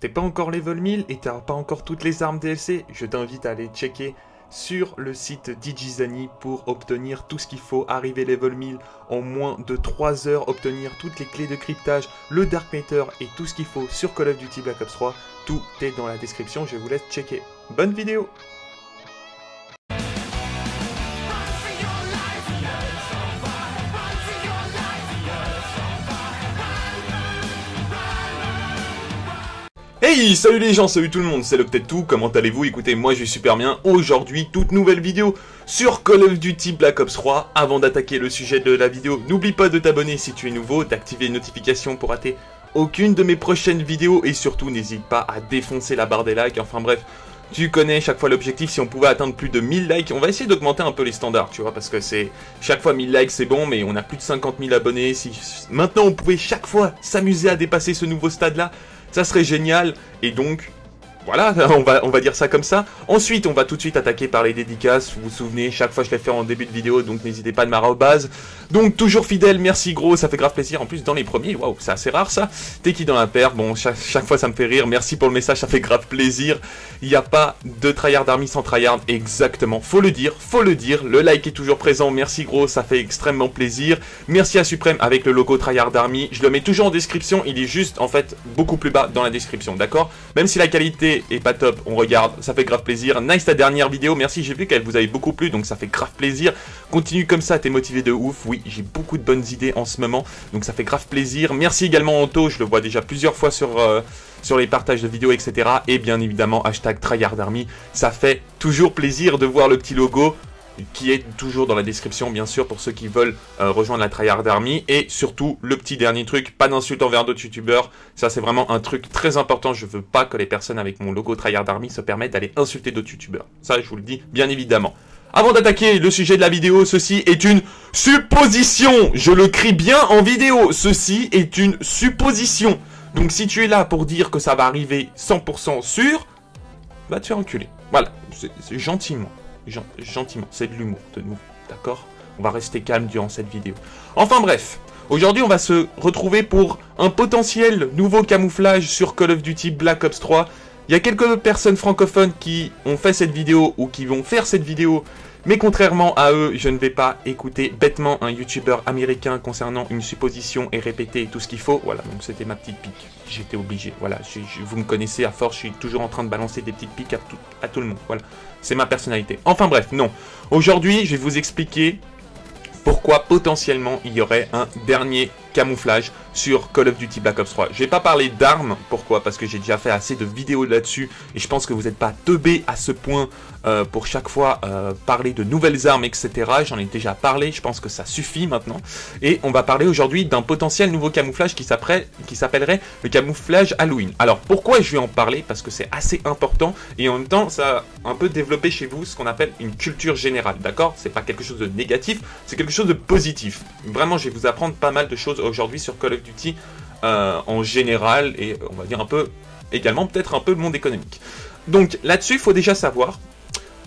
t'es pas encore level 1000 et t'as pas encore toutes les armes DLC, je t'invite à aller checker sur le site Digizani pour obtenir tout ce qu'il faut, arriver level 1000 en moins de 3 heures, obtenir toutes les clés de cryptage, le Dark Matter et tout ce qu'il faut sur Call of Duty Black Ops 3. Tout est dans la description, je vous laisse checker. Bonne vidéo Salut les gens, salut tout le monde, c'est tout. comment allez-vous? Écoutez, moi je vais super bien. Aujourd'hui, toute nouvelle vidéo sur Call of Duty Black Ops 3. Avant d'attaquer le sujet de la vidéo, n'oublie pas de t'abonner si tu es nouveau, d'activer les notifications pour rater aucune de mes prochaines vidéos et surtout n'hésite pas à défoncer la barre des likes. Enfin bref, tu connais chaque fois l'objectif, si on pouvait atteindre plus de 1000 likes, on va essayer d'augmenter un peu les standards, tu vois, parce que c'est chaque fois 1000 likes c'est bon, mais on a plus de 50 000 abonnés. Si maintenant on pouvait chaque fois s'amuser à dépasser ce nouveau stade là, ça serait génial. Et donc, voilà, on va, dire ça comme ça. Ensuite, on va tout de suite attaquer par les dédicaces. Vous vous souvenez, chaque fois je les fais en début de vidéo, donc n'hésitez pas de base. Donc toujours fidèle, merci gros, ça fait grave plaisir. En plus, dans les premiers, waouh, c'est assez rare ça. T'es qui dans la paire? Bon, chaque, fois ça me fait rire. Merci pour le message, ça fait grave plaisir. Il n'y a pas de tryhard army sans tryhard, exactement. Faut le dire, faut le dire. Le like est toujours présent, merci gros, ça fait extrêmement plaisir. Merci à Suprême avec le logo tryhard army. Je le mets toujours en description, il est juste en fait beaucoup plus bas dans la description, d'accord? Même si la qualité et pas top, on regarde, ça fait grave plaisir. Nice ta dernière vidéo, merci, j'ai vu qu'elle vous avait beaucoup plu, donc ça fait grave plaisir. Continue comme ça, t'es motivé de ouf, oui, j'ai beaucoup de bonnes idées en ce moment, donc ça fait grave plaisir. Merci également Anto, je le vois déjà plusieurs fois sur... Euh, sur les partages de vidéos, etc. Et bien évidemment, hashtag TryhardArmy. Ça fait toujours plaisir de voir le petit logo qui est toujours dans la description, bien sûr, pour ceux qui veulent euh, rejoindre la Tryhard Army. Et surtout, le petit dernier truc, pas d'insultes envers d'autres youtubeurs. Ça, c'est vraiment un truc très important. Je veux pas que les personnes avec mon logo Tryhard Army se permettent d'aller insulter d'autres youtubeurs. Ça, je vous le dis, bien évidemment. Avant d'attaquer le sujet de la vidéo, ceci est une supposition. Je le crie bien en vidéo. Ceci est une supposition. Donc si tu es là pour dire que ça va arriver 100% sûr, va te faire enculer. Voilà, c'est gentiment gentiment, c'est de l'humour de nous, d'accord? On va rester calme durant cette vidéo. Enfin bref, aujourd'hui on va se retrouver pour un potentiel nouveau camouflage sur Call of Duty Black Ops 3. Il y a quelques personnes francophones qui ont fait cette vidéo ou qui vont faire cette vidéo mais contrairement à eux, je ne vais pas écouter bêtement un youtubeur américain concernant une supposition et répéter tout ce qu'il faut. Voilà, donc c'était ma petite pique. J'étais obligé. Voilà, vous me connaissez à force, je suis toujours en train de balancer des petites piques à tout, à tout le monde. Voilà, c'est ma personnalité. Enfin bref, non. Aujourd'hui, je vais vous expliquer pourquoi potentiellement il y aurait un dernier camouflage sur Call of Duty Black Ops 3. Je vais pas parler d'armes, pourquoi? Parce que j'ai déjà fait assez de vidéos là-dessus et je pense que vous n'êtes pas teubé à ce point euh, pour chaque fois euh, parler de nouvelles armes, etc. J'en ai déjà parlé, je pense que ça suffit maintenant. Et on va parler aujourd'hui d'un potentiel nouveau camouflage qui s'appellerait le camouflage Halloween. Alors pourquoi je vais en parler? Parce que c'est assez important et en même temps ça a un peu développé chez vous ce qu'on appelle une culture générale, d'accord? C'est pas quelque chose de négatif, c'est quelque chose de positif. Vraiment, je vais vous apprendre pas mal de choses aujourd'hui sur Call of Duty euh, en général et on va dire un peu également peut-être un peu le monde économique. Donc là-dessus, il faut déjà savoir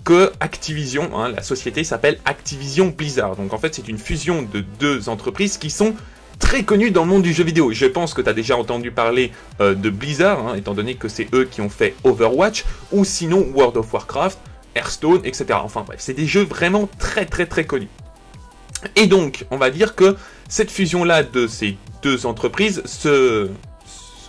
que Activision, hein, la société s'appelle Activision Blizzard. Donc en fait, c'est une fusion de deux entreprises qui sont très connues dans le monde du jeu vidéo. Je pense que tu as déjà entendu parler euh, de Blizzard, hein, étant donné que c'est eux qui ont fait Overwatch, ou sinon World of Warcraft, Hearthstone, etc. Enfin bref, c'est des jeux vraiment très très très connus. Et donc, on va dire que cette fusion-là de ces deux entreprises se,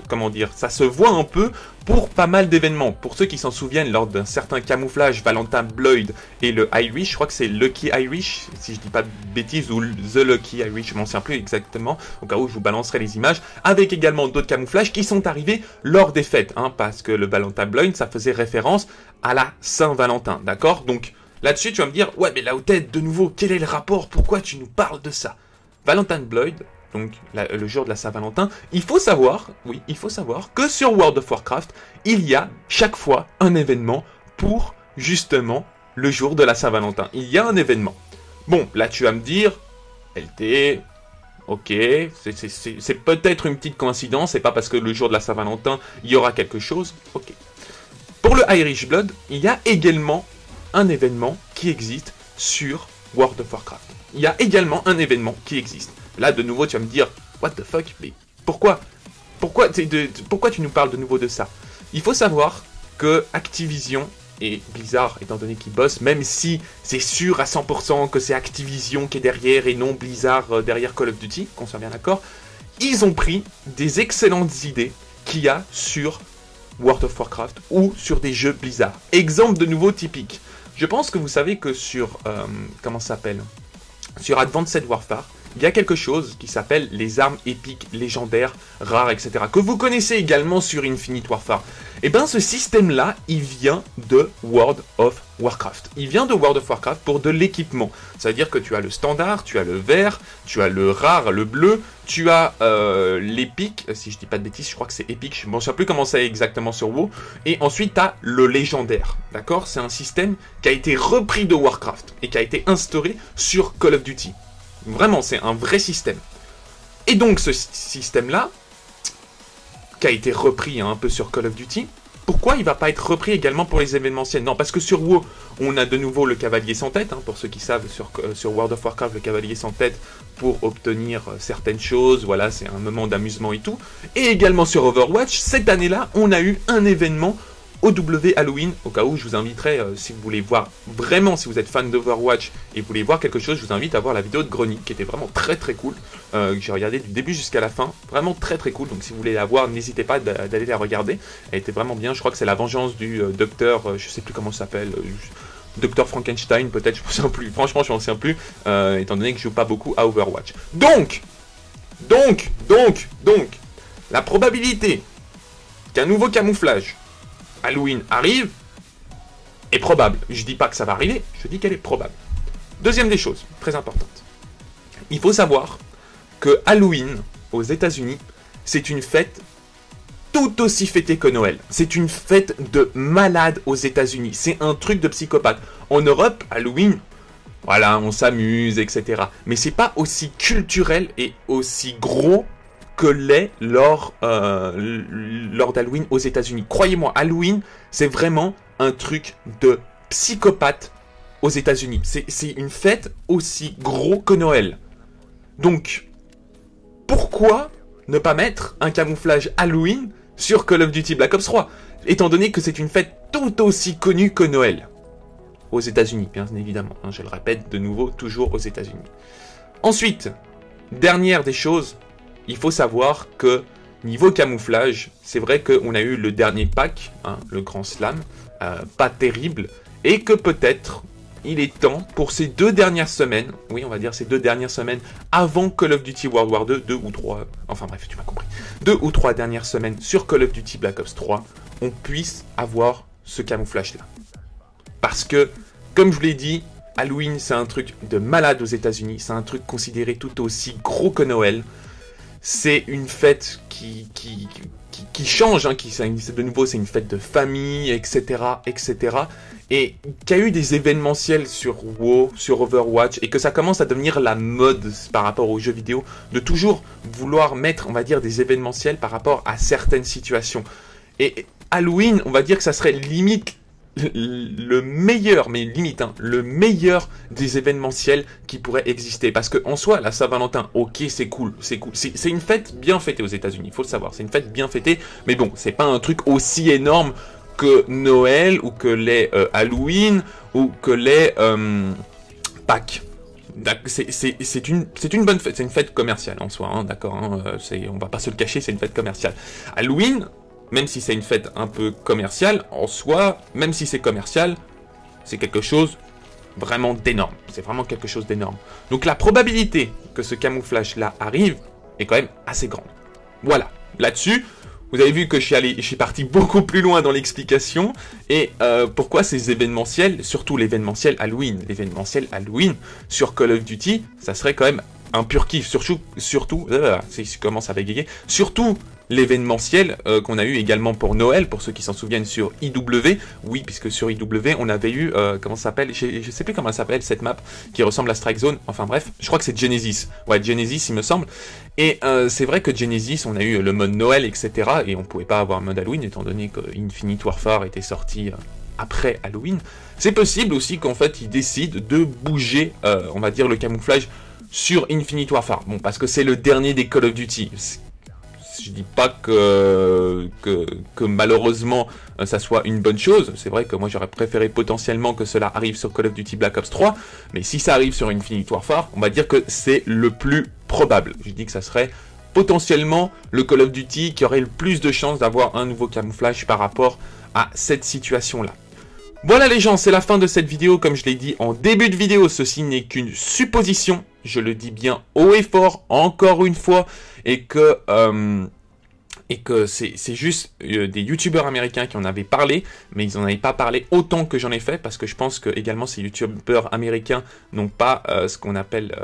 comment dire, ça se voit un peu pour pas mal d'événements. Pour ceux qui s'en souviennent, lors d'un certain camouflage, Valentin Bloyd et le Irish, je crois que c'est Lucky Irish, si je dis pas de bêtises, ou The Lucky Irish, je m'en souviens plus exactement, au cas où je vous balancerai les images, avec également d'autres camouflages qui sont arrivés lors des fêtes, hein, parce que le Valentin Bloyd, ça faisait référence à la Saint-Valentin, d'accord? Donc, Là-dessus, tu vas me dire, ouais, mais là où t'es, de nouveau, quel est le rapport? Pourquoi tu nous parles de ça? Valentine Bloyd, donc le jour de la Saint-Valentin, il faut savoir, oui, il faut savoir que sur World of Warcraft, il y a chaque fois un événement pour justement le jour de la Saint-Valentin. Il y a un événement. Bon, là tu vas me dire, LT, ok, c'est peut-être une petite coïncidence, c'est pas parce que le jour de la Saint-Valentin, il y aura quelque chose, ok. Pour le Irish Blood, il y a également un événement qui existe sur World of Warcraft. Il y a également un événement qui existe. Là, de nouveau, tu vas me dire, what the fuck, mais pourquoi pourquoi, pourquoi tu nous parles de nouveau de ça? Il faut savoir que Activision et Blizzard, étant donné qu'ils bossent, même si c'est sûr à 100% que c'est Activision qui est derrière et non Blizzard euh, derrière Call of Duty, qu'on soit bien d'accord, ils ont pris des excellentes idées qu'il y a sur World of Warcraft ou sur des jeux Blizzard. Exemple de nouveau typique. Je pense que vous savez que sur... Euh, comment ça s'appelle? Sur Advanced Warfare, il y a quelque chose qui s'appelle les armes épiques, légendaires, rares, etc. Que vous connaissez également sur Infinite Warfare. Et eh bien ce système-là, il vient de World of Warcraft. Il vient de World of Warcraft pour de l'équipement. C'est-à-dire que tu as le standard, tu as le vert, tu as le rare, le bleu, tu as euh, l'épique, si je dis pas de bêtises, je crois que c'est épique, je ne sais plus comment c'est exactement sur WoW. Et ensuite, tu as le légendaire. D'accord? C'est un système qui a été repris de Warcraft et qui a été instauré sur Call of Duty. Vraiment, c'est un vrai système. Et donc ce système-là, qui a été repris hein, un peu sur Call of Duty, pourquoi il va pas être repris également pour les événementiels? Non, parce que sur WoW, on a de nouveau le cavalier sans tête, hein, pour ceux qui savent, sur, euh, sur, World of Warcraft, le cavalier sans tête pour obtenir euh, certaines choses, voilà, c'est un moment d'amusement et tout. Et également sur Overwatch, cette année-là, on a eu un événement OW Halloween, au cas où je vous inviterai, euh, si vous voulez voir vraiment, si vous êtes fan d'Overwatch et vous voulez voir quelque chose, je vous invite à voir la vidéo de Grony, qui était vraiment très très cool, euh, que j'ai regardé du début jusqu'à la fin, vraiment très très cool, donc si vous voulez la voir, n'hésitez pas d'aller la regarder, elle était vraiment bien, je crois que c'est la vengeance du euh, docteur, je sais plus comment ça s'appelle, Docteur Frankenstein, peut-être, je me souviens plus. Franchement, je ne me souviens plus, étant donné que je joue pas beaucoup à Overwatch. Donc, donc, donc, donc, la probabilité qu'un nouveau camouflage Halloween arrive est probable. Je dis pas que ça va arriver, je dis qu'elle est probable. Deuxième des choses, très importante. Il faut savoir que Halloween, aux États-Unis, c'est une fête tout aussi fêtée que Noël. C'est une fête de malade aux États-Unis. C'est un truc de psychopathe. En Europe, Halloween, voilà, on s'amuse, etc. Mais c'est pas aussi culturel et aussi gros que l'est lors, euh, d'Halloween aux États-Unis. Croyez-moi, Halloween, c'est vraiment un truc de psychopathe aux États-Unis. C'est une fête aussi gros que Noël. Donc, pourquoi ne pas mettre un camouflage Halloween sur Call of Duty Black Ops 3 Étant donné que c'est une fête tout aussi connue que Noël? Aux États-Unis, bien évidemment. Hein, je le répète de nouveau, toujours aux États-Unis. Ensuite, dernière des choses, il faut savoir que niveau camouflage, c'est vrai qu'on a eu le dernier pack, hein, le Grand Slam, euh, pas terrible, et que peut-être il est temps pour ces deux dernières semaines, oui on va dire ces deux dernières semaines avant Call of Duty World War 2, deux ou trois, enfin bref tu m'as compris, deux ou trois dernières semaines sur Call of Duty Black Ops 3, on puisse avoir ce camouflage là. Parce que, comme je vous l'ai dit, Halloween c'est un truc de malade aux États-Unis, c'est un truc considéré tout aussi gros que Noël c'est une fête qui, qui, qui, change, hein, qui, de nouveau c'est une fête de famille, etc., etc., et qui a eu des événementiels sur WoW, sur Overwatch, et que ça commence à devenir la mode par rapport aux jeux vidéo, de toujours vouloir mettre, on va dire, des événementiels par rapport à certaines situations. Et Halloween, on va dire que ça serait limite le meilleur, mais limite, hein, le meilleur des événementiels qui pourraient exister. Parce que en soi, la Saint-Valentin, ok, c'est cool, c'est cool. C'est une fête bien fêtée aux États-Unis, il faut le savoir. C'est une fête bien fêtée, mais bon, c'est pas un truc aussi énorme que Noël ou que les euh, Halloween ou que les euh, Pâques. C'est une, bonne fête, c'est une fête commerciale en soi, hein, d'accord. Hein, euh, on va pas se le cacher, c'est une fête commerciale. Halloween, même si c'est une fête un peu commerciale, en soi, même si c'est commercial, c'est quelque chose vraiment d'énorme. C'est vraiment quelque chose d'énorme. Donc la probabilité que ce camouflage-là arrive est quand même assez grande. Voilà. Là-dessus, vous avez vu que je suis, allé, je suis parti beaucoup plus loin dans l'explication. Et euh, pourquoi ces événementiels, surtout l'événementiel Halloween, l'événementiel Halloween sur Call of Duty, ça serait quand même un pur kiff. Surtout, surtout, euh, si commence à bégayer, surtout l'événementiel euh, qu'on a eu également pour Noël, pour ceux qui s'en souviennent sur IW. Oui, puisque sur IW, on avait eu, euh, comment ça s'appelle? Je, je, sais plus comment ça s'appelle cette map, qui ressemble à Strike Zone. Enfin bref, je crois que c'est Genesis. Ouais, Genesis, il me semble. Et euh, c'est vrai que Genesis, on a eu le mode Noël, etc. Et on pouvait pas avoir un mode Halloween, étant donné que Infinite Warfare était sorti après Halloween. C'est possible aussi qu'en fait, ils décident de bouger, on va dire, le camouflage sur Infinite Warfare. Bon, parce que c'est le dernier des Call of Duty je dis pas que, malheureusement euh, ça soit une bonne chose. C'est vrai que moi j'aurais préféré potentiellement que cela arrive sur Call of Duty Black Ops 3, mais si ça arrive sur Infinite Warfare, on va dire que c'est le plus probable. Je dis que ça serait potentiellement le Call of Duty qui aurait le plus de chances d'avoir un nouveau camouflage par rapport à cette situation-là. Voilà les gens, c'est la fin de cette vidéo. Comme je l'ai dit en début de vidéo, ceci n'est qu'une supposition. Je le dis bien haut et fort, encore une fois. Et que... Euh, c'est juste euh, des youtubeurs américains qui en avaient parlé, mais ils n'en avaient pas parlé autant que j'en ai fait, parce que je pense que également ces youtubeurs américains n'ont pas euh, ce qu'on appelle,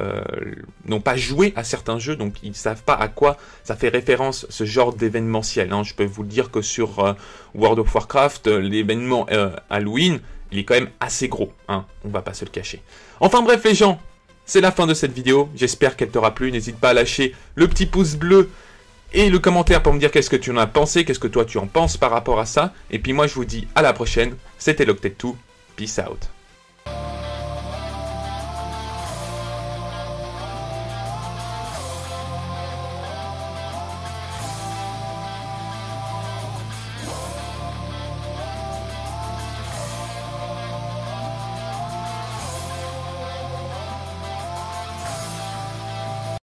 n'ont pas joué à certains jeux, donc ils ne savent pas à quoi ça fait référence ce genre d'événementiel. Hein. Je peux vous dire que sur World of Warcraft, l'événement Halloween, il est quand même assez gros, hein, on va pas se le cacher. Enfin bref les gens, c'est la fin de cette vidéo, j'espère qu'elle t'aura plu, n'hésite pas à lâcher le petit pouce bleu, et le commentaire pour me dire qu'est-ce que tu en as pensé, qu'est-ce que toi tu en penses par rapport à ça. Et puis moi je vous dis à la prochaine, c'était Loctet2, peace out.